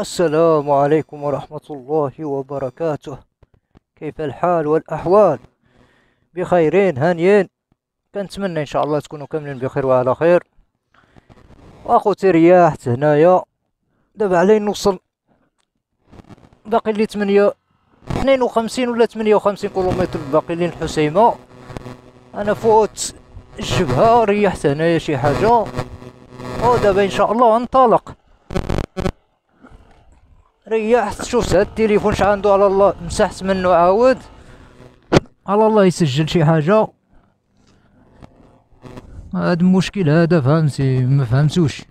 السلام عليكم ورحمة الله وبركاته. كيف الحال والأحوال؟ بخيرين هانيين. كنتمنى إن شاء الله تكونوا كاملين بخير وعلى خير. وأخوتي رياحت هنايا. دابا علي نوصل. باقي لي تمنية اثنين وخمسين ولا تمنية وخمسين كيلومتر باقي لي الحسيمة. أنا فوت الجبهة ريحت هنايا شي حاجة. ودابا إن شاء الله انطلق ريحت شوف هاد التليفون شحال عنده على الله مسحت منه عاود. على الله يسجل شي حاجة. هاد المشكل هذا فهمتي ما فهمتوش.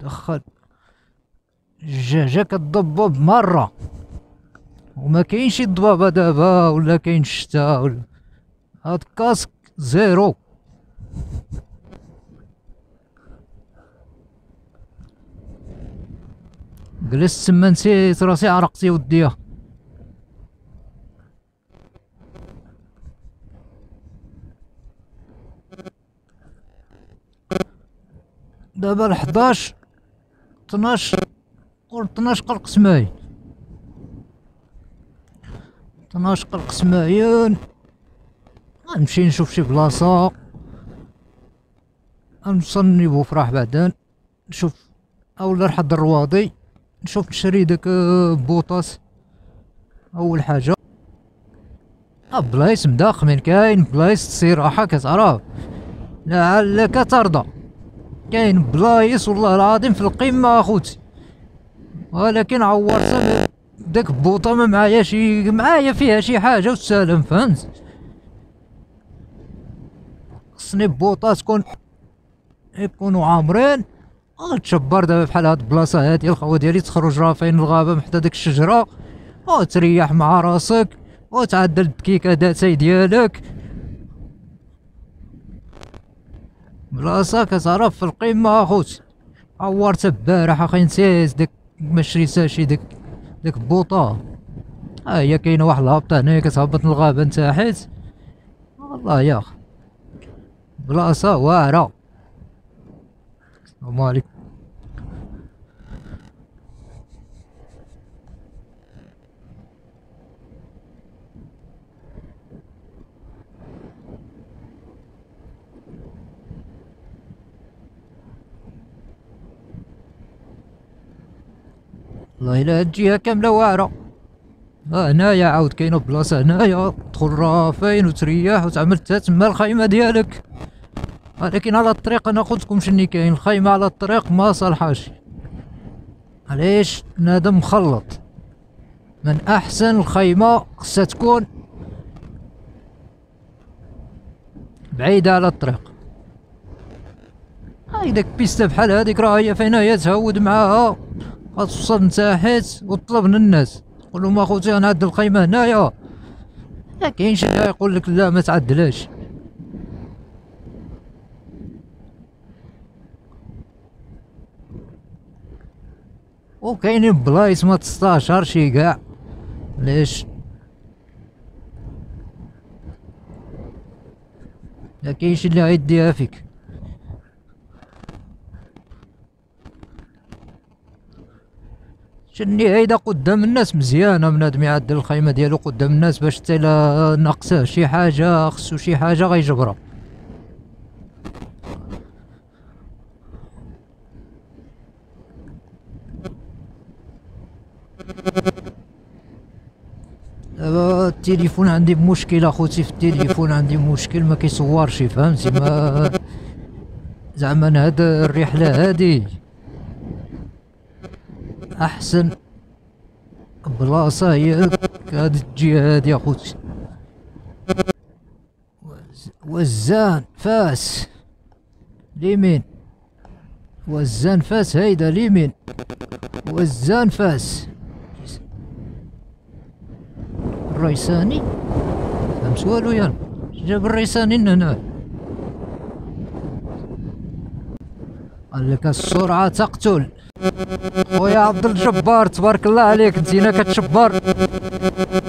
دخل. الجهجة كتضبب مرة وما كاينش الضبابة دابا ولا كاين الشتا ولا هاد casque zéro. جلست تما نسيت راسي عرقتي وديا دابا الحداش 12 قول 12 قل قسماين 12 قل قسماين غنمشي نشوف شي بلاصة. غنوصل لبني بوفراح بعدا نشوف أولا لحد الرواضي. نشوف نشري داك آه، بوطاس. أول حاجة. آه، بلايص مداخمين كاين بلايص استراحة كتعرف لعلك ترضى كاين بلايص والله العظيم في القمة أخوتي. ولكن عورت داك بوطة ما معايا شي معايا فيها شي حاجة وسالم فهمت؟ خصني بوطة تكون يكونوا عامرين. غتشبر دابا بحال هاد البلاصة هادي الخوا ديالي تخرج راه فين الغابة محدا ديك الشجرة. وتريح مع راسك. وتعدل الدكيكة داتاي ديالك. بلاصة كتعرف في القمة اخوتي عورت البارح أخي نسيت داك ما شريتهاش داك داك بوطة. ها هي كاينة واحد الهبطة هنايا كتهبط من الغابة نتاحت والله يا اخ بلاصة واعرة. السلام عليكم. والله الا كاملة واعرة ها هنايا عاود كاينة بلاصة هنايا تدخل راه فين وتريح وتعمل حتى تما الخيمة ديالك. ولكن على الطريق أنا قلتلكم شني كاين. الخيمة على الطريق ما صالحاش علاش؟ بنادم مخلط. من أحسن الخيمة خصها تكون بعيدة على الطريق. هاي داك بيستا بحال هاديك راه هي فين هي؟ تهود معاها. غتوصل نتاحت وتطلب من الناس. تقول لهم اخوتي أنا عند الخيمة هنايا. ما كاينش يقول لك لا ما تعدلاش وكاينين بلايص ما تستاشرش كاع ليش؟ ما كاينش اللي غيديها فيك. شني هيدا قدام الناس مزيانة بنادم يعدل الخيمة ديالو قدام الناس باش حتى لا ناقصه شي حاجة خصو شي حاجة غيجبرها. دابا التليفون عندي مشكل اخوتي في التليفون عندي مشكل ما كيصورش فهمتي؟ ما زعما هاد الرحلة هادي أحسن بلاصة هي هاد الجهة هادي اخوتي وزان فاس اليمين وزان فاس هيدا اليمين وزان فاس. الريساني فهمت والو يا جاب الريساني هنا قال لك السرعة تقتل خويا عبد الجبار تبارك الله عليك انتينا كتشبر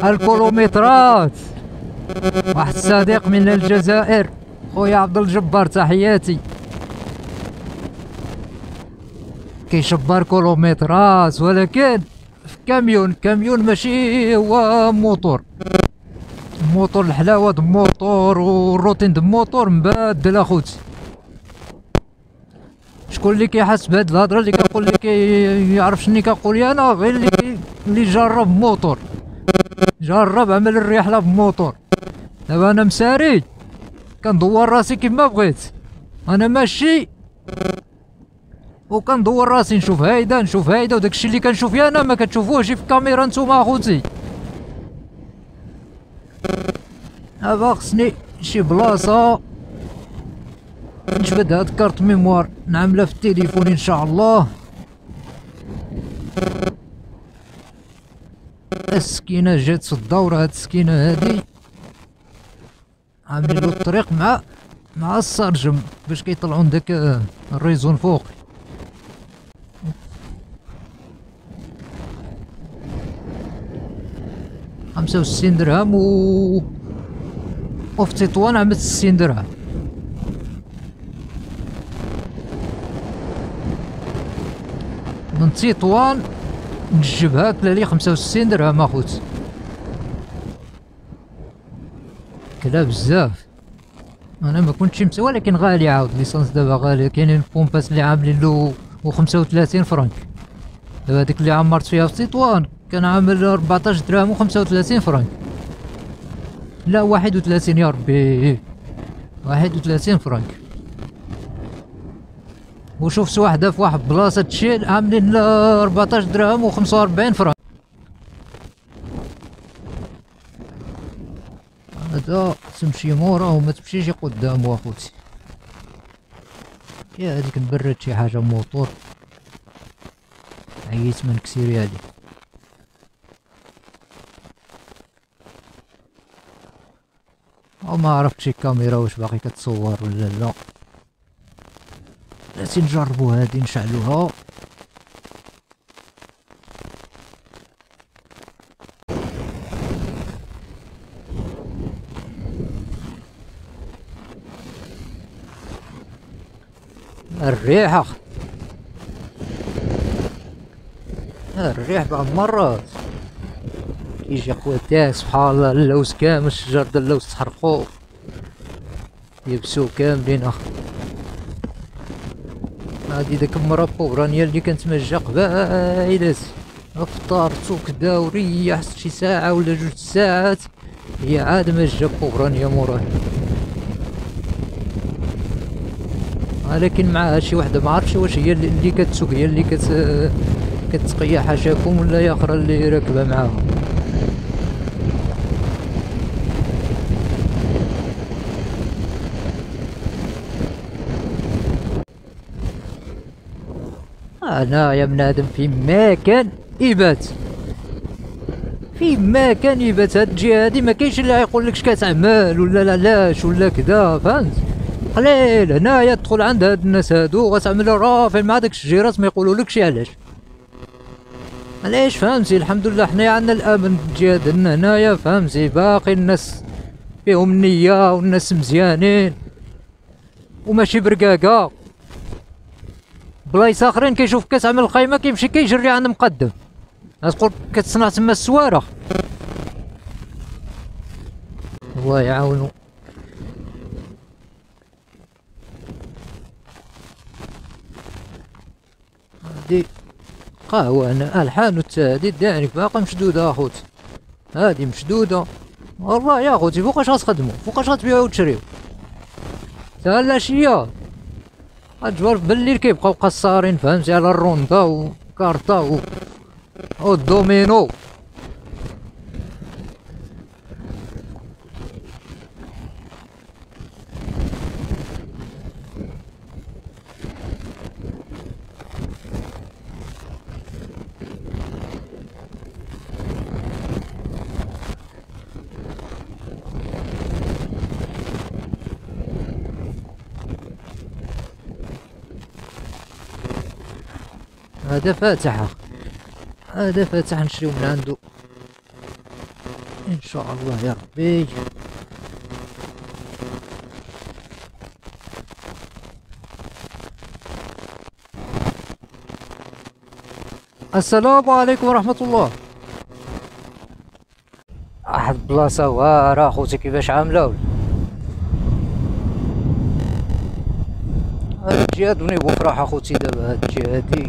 الكيلومترات واحد الصديق من الجزائر خويا عبد الجبار تحياتي كيشبر كيلومترات ولكن camion camion ماشي هو موتور. موتور الحلاوة د موتور والروتين د موتور مبادل اخوتي. شكون اللي كيحس بهاد الهضرة اللي كنقول لك يعرف شني كنقول أنا؟ غير اللي اللي جرب موتور. جرب عمل الرحلة بموتور. دابا أنا مساري. كندور راسي كيما بغيت. أنا ماشي. وكندور راسي نشوف هايدا نشوف هايدا وداكشي اللي كنشوف أنا ما كتشوفوهش في الكاميرا نتوما اخوتي دابا خصني شي بلاصه نجبد هاد كارت ميموار نعملها في التليفون ان شاء الله السكينه جات في الدورة هاد السكينه هادي عاملين الطريق مع مع السرجم باش كيطلعون داك الريزون فوق خمسة وستين درهم و وفي تطوان عملت ستين درهم. من تطوان نجبها كلا خمسة وستين درهم أخوت. كلا بزاف. أنا ما كنتش مسوى ولكن غالي عاود. ليسانس دابا غالي. كاينين بومباس اللي عاملين له و 35 فرانك دابا هذيك اللي عمرت فيها في تطوان كان عامل 14 درهم و 35 فرانك لا 31 يا ربي. 31 فرانك وشفت واحدة في واحد بلاصة تشيل عاملين 14 درهم و 45 فرانك هذا تمشي مورا وما تمشيش قدام اخوتي يا هذيك نبرد شي حاجة موطور. عييت من كسيري هادي وما عرفتش الكاميرا واش باقي كتصور ولا لا. لازم نجربو هادي نشعلوها. الريحة الريح بعض مرات. يجي خواتاك سبحان الله اللوز كامل الشجر د اللوز تحرقو. يبسو كاملين اخ هادي داك المرة بوغرانيا اللي كانت مجا قبايلات فطرت وكدا وريحت شي ساعة ولا جوج ساعات. هي عاد مجا بوغرانيا موراها ولكن معها شي وحدة ما عرفتش واش هي اللي كتسوق هي اللي كت كتقيا حاشاكم ولا هي أخرى اللي راكبة معاها. أنا يا بنادم في ما كان يبات في ما كان يبات هاد الجهه هادي ما كاينش اللي يقول لك اش كتعمل ولا لا لاش ولا كذا فهمت؟ قليل. هنايا تدخل عند هاد الناس هادو غتعمل رافع مع داك الشجيرات ما يقولولكش علاش. علاش؟ فهمتي؟ الحمد لله حنايا عندنا الأمن ديالنا هنايا فهمتي؟ باقي الناس فيهم النيه والناس مزيانين. وماشي برقاقة. بلايص آخرين كيشوف كتعمل القايمة كيمشي كيجري عند مقدم. تقول كتصنع تما السوارة. الله يعاونو. هادي قهوة هنا الحانوت هادي داعي باقا مشدودة أخوت. هادي مشدودة. والله يا خوتي فوقاش غتخدمو؟ فوقاش غتبيعو وتشريو؟ تا العشية غتجبر بالليل كيبقاو قصارين فهمتي على الروندا وكارتا و والدومينو. هذا فاتحة هذا فاتح نشريو من عنده إن شاء الله يا ربي. السلام عليكم ورحمة الله. واحد البلاصة واعرة خوتي كيفاش عاملة؟ هاد الجهة بني بفرح أخوتي دابا هاد الجهة هادي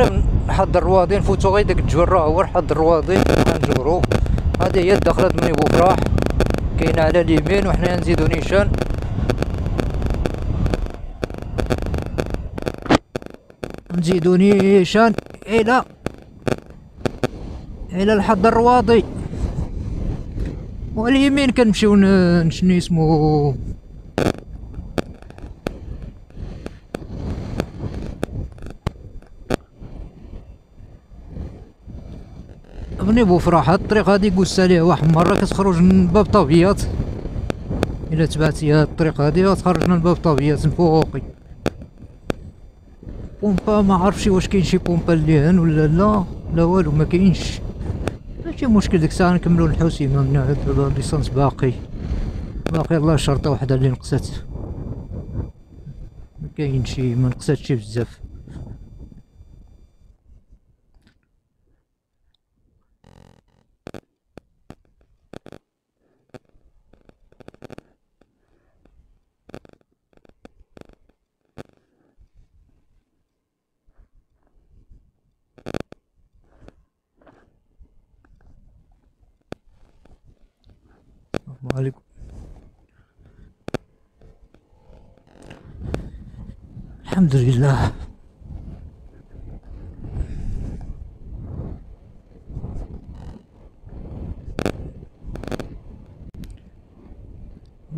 قريب نحضر الرواضي نفوتو غير داك الجبر هو نحضر الرواضي غنجبرو هادي هي الدخلة بني بفرح كاينة على اليمين وحنايا نزيدو نيشان. نزيدو نيشان إلى إلى الحد الرواضي. واليمين كنمشيو نشني اسمو بني بوفراح هاد الطريق هادي قلت عليه واحد مرة كتخرج من باب طابيات. إلا تبعتي هاد الطريق هادي غتخرج من باب طابيات فوقي بومبا ما عرفش واش كاين شي بومبا اللي هن ولا لا لا والو ما كاينش. ماشي مشكل ديك الساعة نكملو الحوسيمه من هاد الليسانس باقي. باقي الله شرطة وحدة اللي نقصات. ما كاين شي ما نقصاتش بزاف عليكم الحمد لله.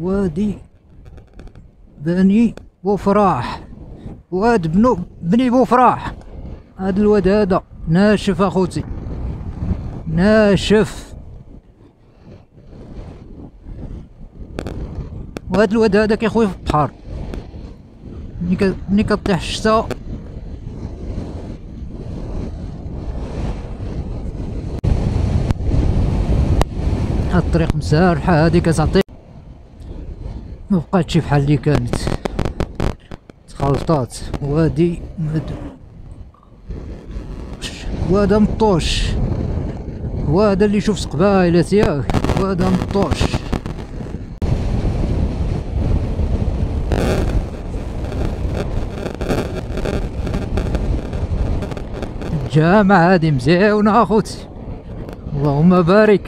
وادي بني بوفراح واد بنو بني بوفراح. هاد الواد هذا ناشف أخوتي ناشف. وهاد الواد هذا كيخوي في البحر. ملي كطيح الشتا هاد الطريق مسارحة هادي كتعطي. مبقاتش بحال اللي كانت. تخلطات. وهادي وهذا مطوش. وهذا اللي شوف قبايلات ياك وهذا مطوش. الجامعة هادي مزيونة اخوتي اللهم بارك.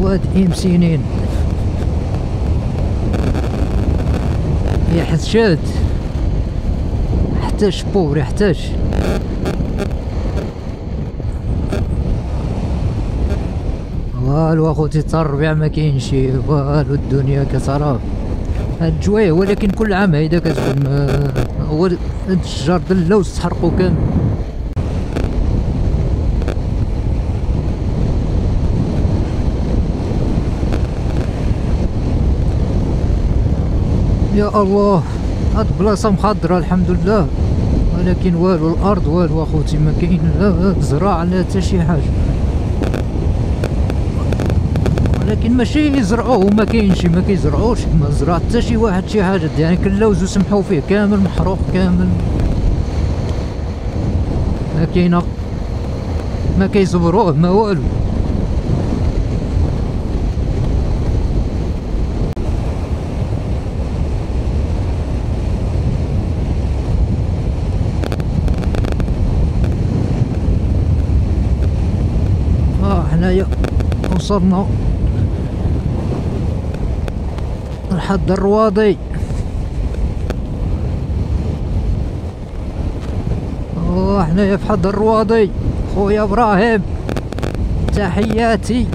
واد ام سنين يحس شاد يحتاج بور يحتاج. والو أخوتي تاع الربيع ما كاينش. والو الدنيا كتراب هاد جوايه ولكن كل عام هيدا كتكون هو الشجر د اللوز تحرقو كامل. يا الله. هاد بلاصة مخضرة الحمد لله ولكن والو الأرض والو أخوتي ما كاين لا زراعة لا حتى شي حاجة. ولكن ماشي يزرعوه ما كاينش ما كيزرعوش. ما زرع حتى شي واحد شي حاجة. يعني كل لوز وسمحوا فيه كامل محروق كامل. ما كاينة ما كيصبروه ما والو. هنايا وصلنا لحد الرواضي. وحنايا في حد الرواضي. خويا إبراهيم تحياتي.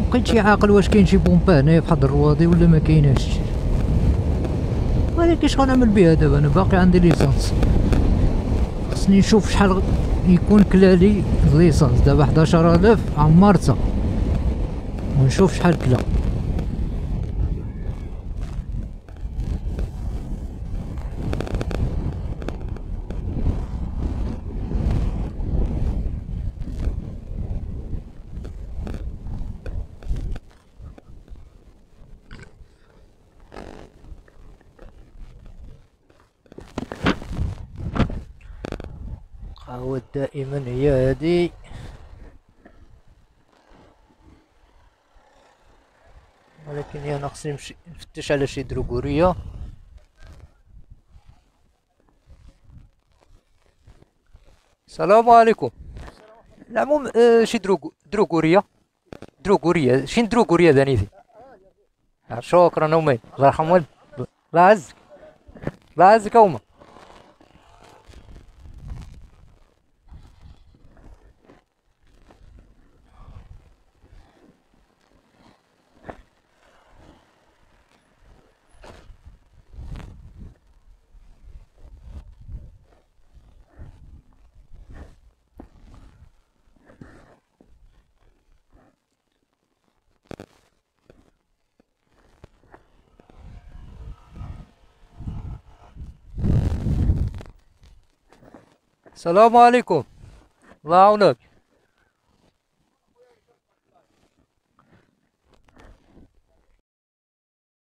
مبقيتش عاقل واش كاين شي بومبا هنايا في حد الرواضي ولا ما كايناش. ولكن اش غنعمل بها دابا؟ أنا باقي عندي ليسانس خصني نشوف شحال يكون كلالي ليسانس دابا 11000 عمرتها ونشوف شحال كلا. ولكن أنا خصني نمشي نفتش على شي دروغورية. السلام عليكم. العموم آه شي دروغ دروغورية. دروغورية. شين دروغورية دانيتي شكرا أمي. الله يرحم والديك الله يعزك الله يعزك امه السلام عليكم الله يعاونك